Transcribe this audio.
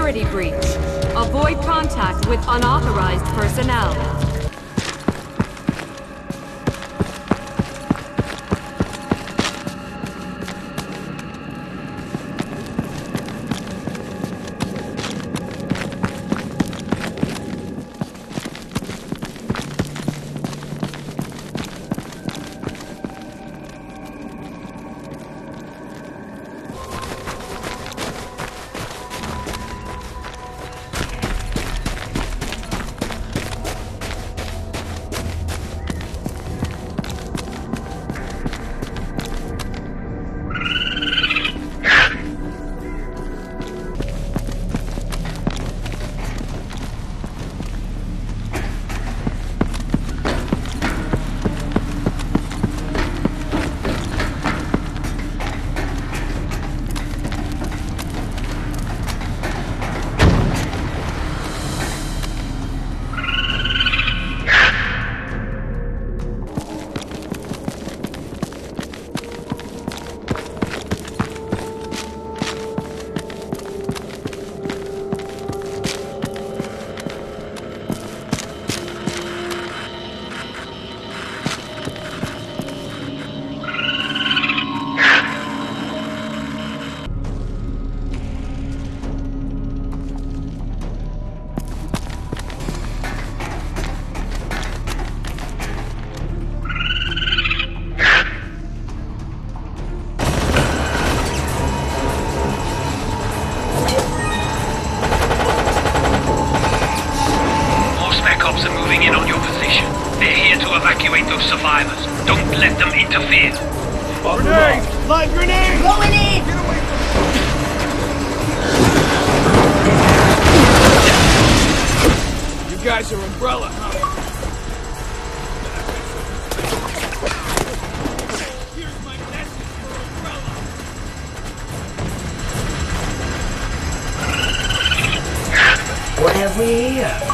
security breach. Avoid contact with unauthorized personnel. In on your position. They're here to evacuate those survivors. Don't let them interfere. Grenade! Light grenade! Going in! You guys are umbrella, huh? Here's my message for umbrella. What have we here?